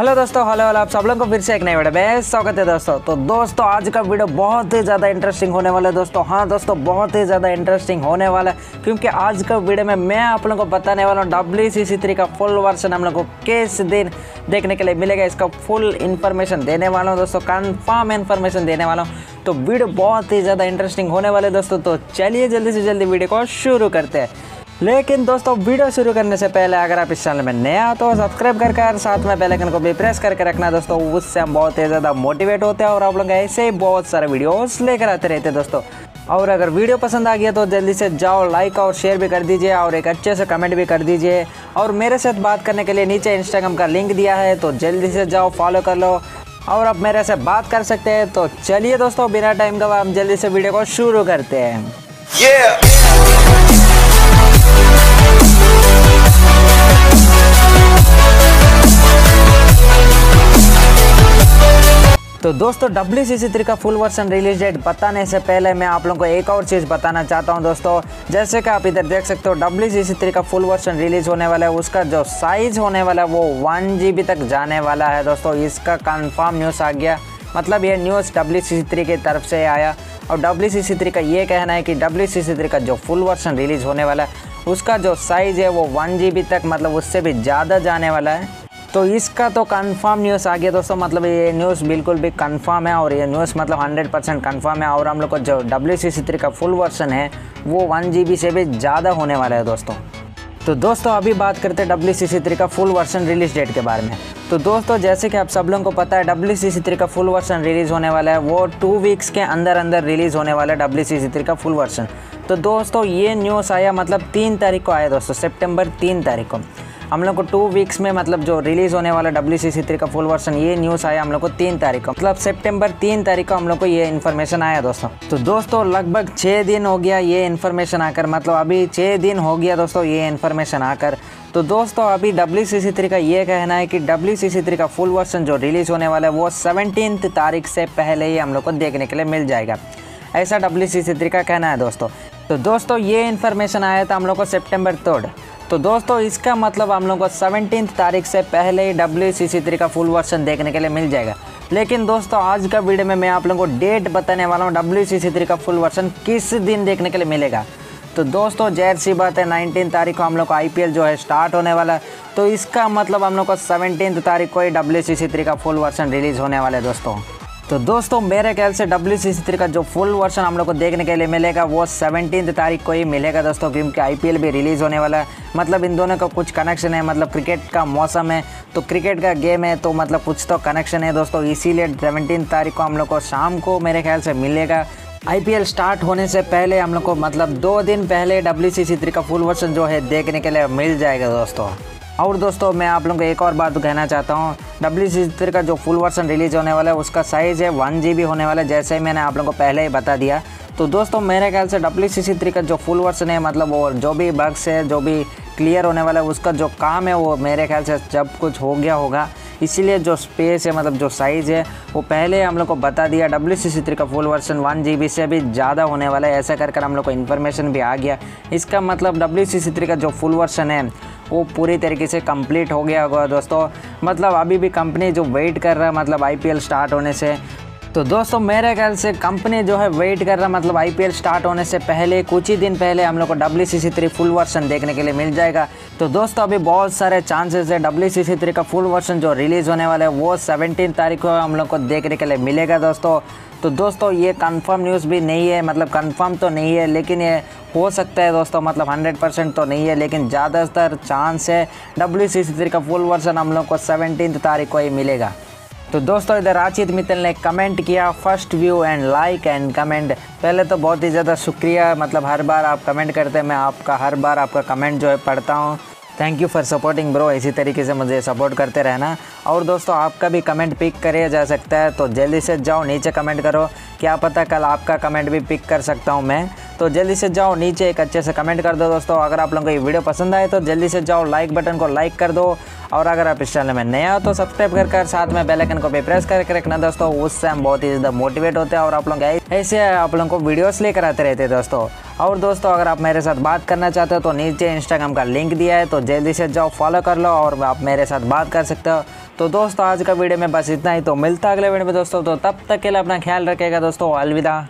Hello दोस्तों hello hello आप सब लोगों को फिर से एक नई वीडियो में स्वागत है दोस्तों। तो दोस्तों, आज का वीडियो बहुत ही ज़्यादा इंटरेस्टिंग होने वाला है दोस्तों। हाँ दोस्तों, बहुत ही ज़्यादा इंटरेस्टिंग होने वाला है, क्योंकि आज का वीडियो में मैं आप लोगों को बताने वाला हूँ डब्ल्यू सी सी थ्री का फुल वर्जन हम लोग को किस दिन देखने के लिए मिलेगा, इसका फुल इन्फॉर्मेशन देने वाला हूँ दोस्तों कन्फर्म इन्फॉर्मेशन देने वाला हूँ। तो वीडियो बहुत ही ज़्यादा इंटरेस्टिंग होने वाले दोस्तों। तो चलिए जल्दी से जल्दी वीडियो को शुरू करते हैं। लेकिन दोस्तों, वीडियो शुरू करने से पहले अगर आप इस चैनल में नया हो तो सब्सक्राइब कर कर साथ में बेल आइकन को भी प्रेस करके रखना दोस्तों, उससे हम बहुत ही ज़्यादा मोटिवेट होते हैं और आप लोग ऐसे ही बहुत सारे वीडियोस लेकर आते रहते हैं दोस्तों। और अगर वीडियो पसंद आ गया तो जल्दी से जाओ लाइक और शेयर भी कर दीजिए और एक अच्छे से कमेंट भी कर दीजिए। और मेरे साथ बात करने के लिए नीचे इंस्टाग्राम का लिंक दिया है तो जल्दी से जाओ फॉलो कर लो। और आप मेरे से बात कर सकते हैं तो चलिए दोस्तों, बिना टाइम का हम जल्दी से वीडियो को शुरू करते हैं। Yeah. तो दोस्तों डब्ल्यू सी थ्री का फुल वर्जन रिलीज़ डेट बताने से पहले मैं आप लोगों को एक और चीज़ बताना चाहता हूँ दोस्तों। जैसे कि आप इधर देख सकते हो डब्ल्यू सी थ्री का फुल वर्जन रिलीज़ होने वाला है। उसका जो साइज़ होने वाला है, वो वन जी तक जाने वाला है दोस्तों। इसका कन्फर्म न्यूज़ आ गया। मतलब ये न्यूज़ डब्ल्यू सी थ्री की तरफ़ से आया। और डब्ल्यू सी थ्री का ये कहना है कि डब्ल्यू सी थ्री का जो फुल वर्जन रिलीज़ होने वाला है, उसका जो साइज़ है, वो वन जी तक मतलब उससे भी ज़्यादा जाने वाला है। तो इसका तो कंफर्म न्यूज़ आ गया दोस्तों मतलब ये न्यूज़ बिल्कुल भी कंफर्म है और ये न्यूज़ मतलब 100 परसेंट कन्फर्म है। और हम लोग को जो डब्ल्यू सी सी थ्री का फुल वर्सन है, वो वन जी बी से भी ज़्यादा होने वाला है दोस्तों। तो दोस्तों, अभी बात करते हैं डब्ल्यू सी सी थ्री का फुल वर्सन रिलीज़ डेट के बारे में। तो दोस्तों, जैसे कि आप सब लोगों को पता है डब्ल्यू सी सी थ्री का फुल वर्सन रिलीज़ होने वाला है, वो टू वीक्स के अंदर अंदर रिलीज़ होने वाला है डब्ल्यू सी सी थ्री का फुल वर्सन तो दोस्तों, ये न्यूज़ आया मतलब तीन तारीख को आया दोस्तों सेप्टेम्बर तीन तारीख को। हम लोग को टू वीक्स में मतलब जो रिलीज़ होने वाला डब्ल्यू सी सी थ्री का फुल वर्जन ये न्यूज़ आया हम लोग को तीन तारीख को। मतलब सेप्टेम्बर तीन तारीख को हम लोग को ये इन्फॉर्मेशन आया दोस्तों। तो दोस्तों, लगभग छः दिन हो गया ये इन्फॉर्मेशन आकर मतलब अभी छः दिन हो गया दोस्तों ये इन्फॉर्मेशन आकर। तो दोस्तों, अभी डब्ल्यू सी सी थ्री का ये कहना है कि डब्ल्यू सी सी थ्री का फुल वर्जन जो रिलीज़ होने वाला है, वो सेवनटीन तारीख से पहले ही हम लोग को देखने के लिए मिल जाएगा। ऐसा डब्ल्यू सी सी थ्री का कहना है दोस्तों। तो दोस्तों, ये इन्फॉर्मेशन आया था हम लोग को सेप्टेम्बर थर्ड तो दोस्तों, इसका मतलब हम लोग को सेवनटीन तारीख से पहले ही डब्ल्यू सी सी थ्री का फुल वर्जन देखने के लिए मिल जाएगा। लेकिन दोस्तों, आज का वीडियो में मैं आप लोगों को डेट बताने वाला हूँ डब्ल्यू सी सी थ्री का फुल वर्जन किस दिन देखने के लिए मिलेगा। तो दोस्तों, जहर सी बात है नाइनटीन तारीख को हम लोग को आईपीएल जो है स्टार्ट होने वाला है। तो इसका मतलब हम लोग को सेवनटीन तारीख को ही डब्ल्यू सी सी थ्री का फुल वर्जन रिलीज़ होने वाला है, दोस्तों। तो दोस्तों, मेरे ख्याल से डब्ल्यू सी सी थ्री का जो फुल वर्जन हम लोग को देखने के लिए मिलेगा, वो सेवनटीन तारीख को ही मिलेगा दोस्तों, क्योंकि आईपीएल भी रिलीज़ होने वाला है। मतलब इन दोनों का कुछ कनेक्शन है मतलब क्रिकेट का मौसम है तो क्रिकेट का गेम है तो मतलब कुछ तो कनेक्शन है दोस्तों। इसीलिए सेवनटीन तारीख को हम लोग को शाम को मेरे ख्याल से मिलेगा। आईपीएल स्टार्ट होने से पहले हम लोग को मतलब दो दिन पहले डब्ल्यू सी सी थ्री का फुल वर्जन जो है देखने के लिए मिल जाएगा दोस्तों। और दोस्तों, मैं आप लोगों को एक और बात कहना चाहता हूँ। डब्ल्यू सी का जो फुल वर्जन रिलीज़ होने वाला है, उसका साइज़ है वन जीबी होने वाला है, जैसे ही मैंने आप लोगों को पहले ही बता दिया। तो दोस्तों, मेरे ख्याल से डब्ल्यू सी का जो फुल वर्जन है मतलब वो जो भी बग्स है, जो भी क्लियर होने वाला है, उसका जो काम है, वो मेरे ख्याल से जब कुछ हो गया होगा। इसीलिए जो स्पेस है मतलब जो साइज़ है, वो पहले हम लोग को बता दिया। डब्ल्यू सी सी थ्री का full version one G B से भी ज़्यादा होने वाला है, ऐसा कर कर हम लोग को इन्फॉर्मेशन भी आ गया। इसका मतलब डब्ल्यू सी सी थ्री का जो फुल वर्जन है वो पूरी तरीके से कंप्लीट हो गया होगा दोस्तों। मतलब अभी भी कंपनी जो वेट कर रहा है मतलब आईपीएल स्टार्ट होने से तो दोस्तों, मेरे ख्याल से कंपनी जो है वेट कर रहा मतलब आईपीएल स्टार्ट होने से पहले, कुछ ही दिन पहले हम लोग को W C C three full version देखने के लिए मिल जाएगा। तो दोस्तों, अभी बहुत सारे चांसेस है डब्ल्यू सी सी थ्री का फुल वर्सन जो रिलीज़ होने वाला है, वो सेवनटीन तारीख को हम लोग को देखने के लिए मिलेगा दोस्तों। तो दोस्तों, ये कंफर्म न्यूज़ भी नहीं है मतलब कंफर्म तो नहीं है, लेकिन ये हो सकता है दोस्तों मतलब 100 परसेंट तो नहीं है, लेकिन ज़्यादातर चांस है डब्ल्यू सी सी थ्री का फुल वर्सन हम लोग को सेवनटीन तारीख को ही मिलेगा। तो दोस्तों, इधर आचित मित्तल ने कमेंट किया first view and like and comment पहले तो बहुत ही ज़्यादा शुक्रिया मतलब हर बार आप कमेंट करते हैं, मैं आपका, हर बार आपका कमेंट जो है पढ़ता हूँ। Thank you for supporting bro इसी तरीके से मुझे सपोर्ट करते रहना। और दोस्तों आपका भी कमेंट पिक किया जा सकता है तो जल्दी से जाओ, नीचे कमेंट करो। क्या पता कल आपका कमेंट भी पिक कर सकता हूँ मैं। तो जल्दी से जाओ, नीचे एक अच्छे से कमेंट कर दो दोस्तों। अगर आप लोगों को ये वीडियो पसंद आए तो जल्दी से जाओ लाइक बटन को लाइक कर दो। और अगर आप इस चैनल में नया हो तो सब्सक्राइब कर कर साथ में बेल आइकन को भी प्रेस करके रखना दोस्तों। उससे हम बहुत ही ज़्यादा मोटिवेट होते हैं। और आप लोग ऐसे आप लोगों को वीडियोस लेकर आते रहते हैं दोस्तों। और दोस्तों, अगर आप मेरे साथ बात करना चाहते हो तो नीचे इंस्टाग्राम का लिंक दिया है तो जल्दी से जाओ फॉलो कर लो और आप मेरे साथ बात कर सकते हो। तो दोस्तों, आज का वीडियो में बस इतना ही। तो मिलता अगले वीडियो में दोस्तों तो तब तक के लिए अपना ख्याल रखेगा दोस्तों। अलविदा।